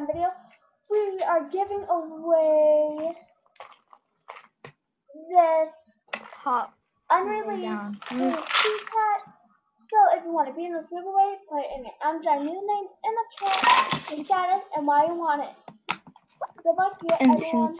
Video, we are giving away this pop. unreleased down. Mm. So if you want to be in this giveaway, put in your Amazon new name in the chat, your status, and why you want it. Good luck you, everyone.